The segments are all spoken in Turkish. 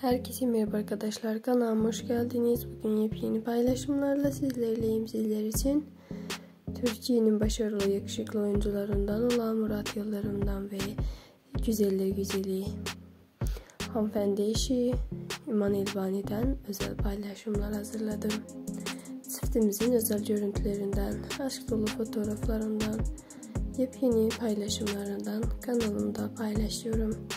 Herkese merhaba arkadaşlar kanalıma hoş geldiniz. Bugün yepyeni paylaşımlarla sizlerleyim. Sizler için Türkiye'nin başarılı yakışıklı oyuncularından olan Murat Yıldırım'dan ve güzeller güzeli hanımefendi eşi İman Elbani'den özel paylaşımlar hazırladım. Çiftimizin özel görüntülerinden, aşk dolu fotoğraflarından, yepyeni paylaşımlarından kanalımda paylaşıyorum.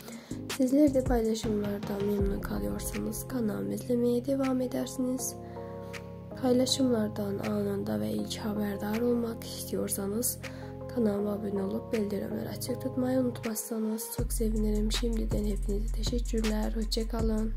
Sizler de paylaşımlardan memnun kalıyorsanız kanalımı izlemeye devam edersiniz. Paylaşımlardan anında ve ilk haberdar olmak istiyorsanız kanalıma abone olup bildirimleri açık tutmayı unutmazsanız çok sevinirim. Şimdiden hepinize teşekkürler. Hoşçakalın.